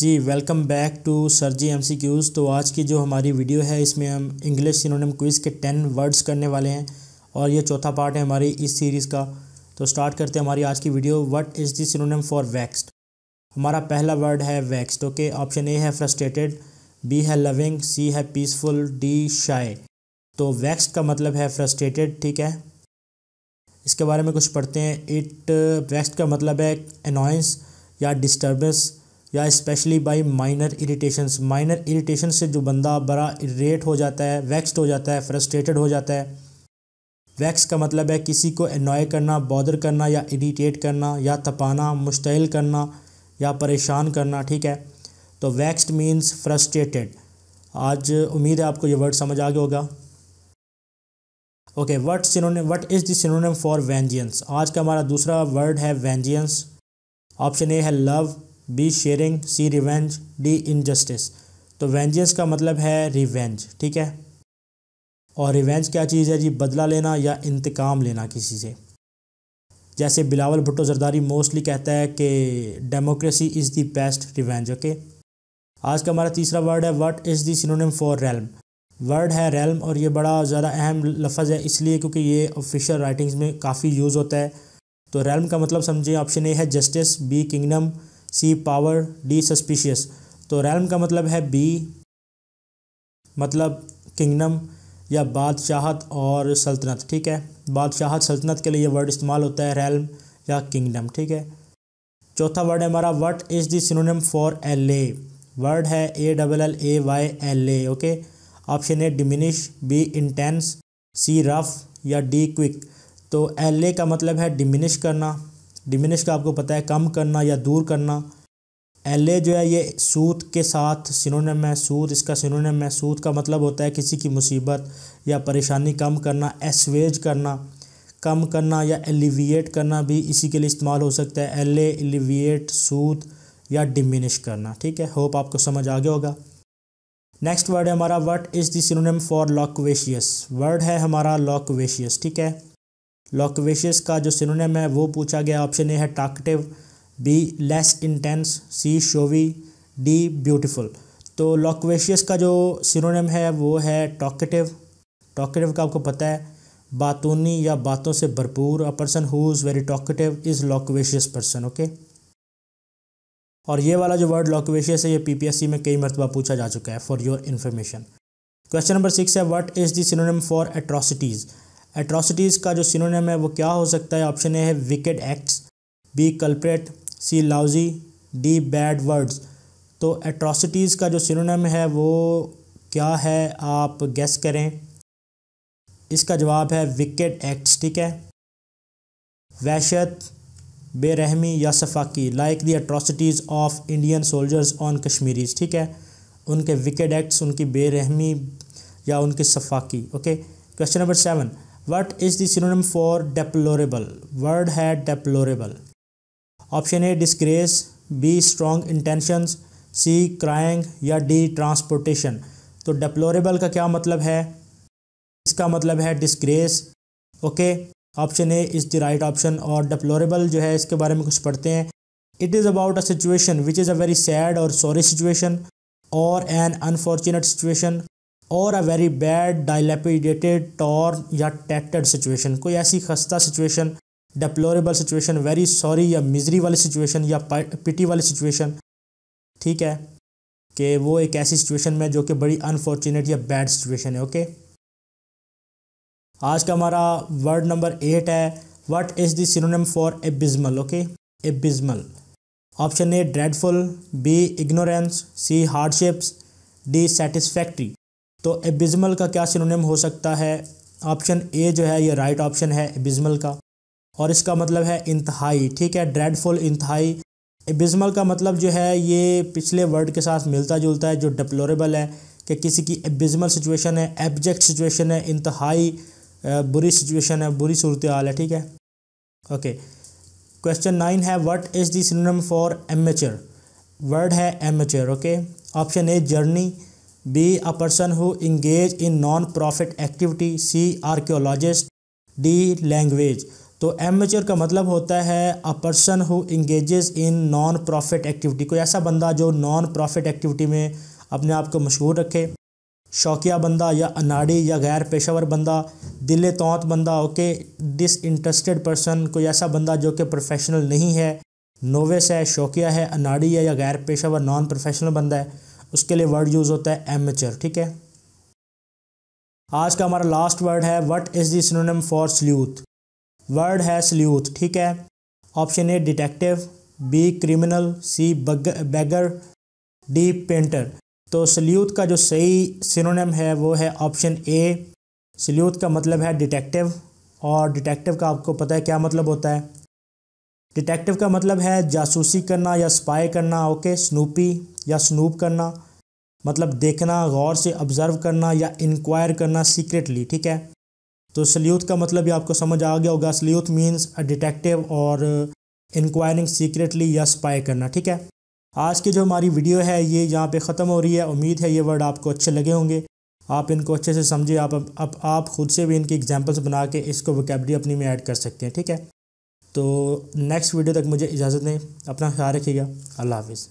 Ji welcome back to sir ji M C Qs तो आज की जो हमारी वीडियो है, इसमें हम इंग्लिश सिनोनिम क्विज़ के टेन वर्ड्स करने वाले हैं और ये चौथा पार्ट है हमारी इस सीरीज़ का। तो स्टार्ट करते हैं हमारी आज की video what is the synonym for vexed हमारा पहला वर्ड है वैक्सड ओके ऑप्शन ए है फ्रस्ट्रेटेड बी है लविंग सी है पीसफुल डी शाय तो वैक्सड का मतलब है फ्रस्ट्रेटेड ठीक है? इसके बारे में कुछ पढ़ते हैं। इट वैक्सड का मतलब है अनोइंस या डिस्टर्बेंस या specially by minor irritations minor irritation से जो बंदा बड़ा इरेट हो जाता है वैक्सड हो जाता है फ्रस्ट्रेटेड हो जाता है वैक्स का मतलब है किसी को एनॉय करना बॉदर करना या इरीटेट करना या तपाना मुश्तिल करना या परेशान करना, ठीक है? तो वैक्सड मीन्स फ्रस्ट्रेटेड आज उम्मीद है आपको ये वर्ड समझ आ गया होगा। Okay what synonym what is the for vengeance आज का हमारा दूसरा वर्ड है वेंजियंस ऑप्शन ए है love B sharing, C revenge, D injustice. तो वेंजेंस का मतलब है रिवेंज, ठीक है? और रिवेंज क्या चीज़ है जी? बदला लेना या इंतकाम लेना किसी से। जैसे बिलावल भुट्टो जरदारी मोस्टली कहता है कि democracy is the best revenge, okay? आज का हमारा तीसरा वर्ड है, what is the synonym for realm? Word है रेलम और ये बड़ा ज़्यादा अहम लफज है इसलिए क्योंकि ये ऑफिशियल राइटिंग्स में काफ़ी यूज़ होता है। तो रेलम का मतलब समझिए ऑप्शन ए है justice, B kingdom C power D suspicious. तो रैलम का मतलब है बी मतलब किंगडम या बादशाहत और सल्तनत, ठीक है? बादशाहत, सल्तनत के लिए ये वर्ड इस्तेमाल होता है रैलम या किंगडम ठीक है? चौथा वर्ड है हमारा what is the synonym for allay word है A double L A Y allay okay option A diminish B intense C rough या डी क्विक तो एल ए का मतलब है डिमिनिश करना। डिमिनिश का आपको पता है, कम करना या दूर करना। एल ए जो है, ये सूद के साथ सिनोनिम है सूद इसका सिनोनिम है सूद का मतलब होता है किसी की मुसीबत या परेशानी। कम करना एसवेज करना, कम करना या एलिविएट करना भी इसी के लिए इस्तेमाल हो सकता है। एल एलिविएट सूद या डिमिनिश करना, ठीक है? होप आपको समझ आ गया होगा। नेक्स्ट वर्ड है हमारा word is the for loquacious word है हमारा लॉकवेशियस ठीक है? लॉकवेशियस का जो सिनोनिम है, वो पूछा गया। ऑप्शन ए है talkative B less intense C showy D beautiful तो लॉकवेशियस का जो सिनोनिम है, वो है टॉकेटिव टॉकेटिव का आपको पता है, बातूनी या बातों से भरपूर a person who is very talkative is loquacious person okay और ये वाला जो वर्ड लॉकवेशियस है, ये पीपीएससी में कई मरतबा पूछा जा चुका है for your information question number six है what is the synonym for atrocities atrocities का जो सिनोनिम है, वो क्या हो सकता है? ऑप्शन ए है wicked acts B culprit C lousy D bad words तो एट्रोसिटीज़ का जो सिनोनिम है, वो क्या है? आप गेस करें। इसका जवाब है विकेड एक्ट्स ठीक है? वहशत, बेरहमी या सफाकी like the atrocities of Indian soldiers on Kashmiris ठीक है? उनके विकेड एक्ट्स उनकी बेरहमी या उनकी सफाकी okay question number seven what is the synonym for deplorable word है deplorable option A disgrace B strong intentions C crying या डी ट्रांसपोर्टेशन तो डेप्लोरेबल का क्या मतलब है? इसका मतलब है disgrace okay option A is the right option और डेप्लोरेबल जो है इसके बारे में कुछ पढ़ते हैं. It is about a situation which is a very sad और सॉरी सिचुएशन और एन अनफॉर्चुनेट सिचुएशन और a very bad dilapidated torn या टेटेड सिचुएशन कोई ऐसी खस्ता situation deplorable situation very sorry या मिजरी वाली सिचुएशन या पिटी वाली सिचुएशन ठीक है? कि वो एक ऐसी सिचुएशन में जो कि बड़ी अनफॉर्चुनेट या बैड सिचुएशन है ओके आज का हमारा वर्ड नंबर एट है what is the synonym for abysmal okay abysmal option A dreadful B ignorance C hardships D satisfactory तो एबिजमल का क्या सिनोनिम हो सकता है? ऑप्शन ए जो है, ये राइट ऑप्शन है एबिजमल का। और इसका मतलब है इंतहाई, ठीक है? ड्रेडफुल इंतहाई। एबिजमल का मतलब जो है, ये पिछले वर्ड के साथ मिलता जुलता है, जो डिप्लोरेबल है, कि किसी की एबिजमल सिचुएशन है एब्जेक्ट सिचुएशन है, इंतहाई बुरी सिचुएशन है, बुरी सूरत हाल है, ठीक है? ओके क्वेश्चन नाइन है what is the for amateur word है amateur okay option A journey B a person who engage in non profit activity C archaeologist D language तो एमेचर का मतलब होता है a person who engages in non profit activity कोई ऐसा बंदा जो नॉन प्रॉफिट एक्टिविटी में अपने आप को मशहूर रखे, शौकिया बंदा या अनाड़ी या गैर पेशावर बंदा दिल तौत बंदा, ओके डिस इंटरेस्टेड पर्सन कोई ऐसा बंदा जो कि प्रोफेशनल नहीं है नोवेस है, शौकिया है, अनाड़ी है या गैर पेशावर नॉन प्रोफेशनल बंदा है उसके लिए वर्ड यूज़ होता है एमेचर ठीक है? आज का हमारा लास्ट वर्ड है what is the synonym for sleuth word है सल्यूथ ठीक है? Option A detective B criminal C beggar D painter तो सल्यूथ का जो सही सिनोनिम है, वो है ऑप्शन ए सल्यूथ का मतलब है डिटेक्टिव और डिटेक्टिव का आपको पता है क्या मतलब होता है? डिटेक्टिव का मतलब है जासूसी करना या स्पाई करना ओके स्नूपी या स्नूप करना मतलब देखना, गौर से ऑब्ज़र्व करना या इंक्वायर करना सीक्रेटली ठीक है? तो सल्यूथ का मतलब भी आपको समझ आ गया होगा सल्यूथ मीन्स अ डिटेक्टिव और इंक्वायरिंग सीक्रेटली या स्पाई करना, ठीक है? आज की जो हमारी वीडियो है, ये यहाँ पे ख़त्म हो रही है। उम्मीद है ये वर्ड आपको अच्छे लगे होंगे। आप इनको अच्छे से समझिए आप अब आप आप खुद से भी इनकी एग्जांपल्स बना के इसको वोकेबलरी अपनी में ऐड कर सकते हैं, ठीक है? तो नेक्स्ट वीडियो तक मुझे इजाज़त दें। अपना ख्याल रखिएगा। अल्लाह हाफिज़।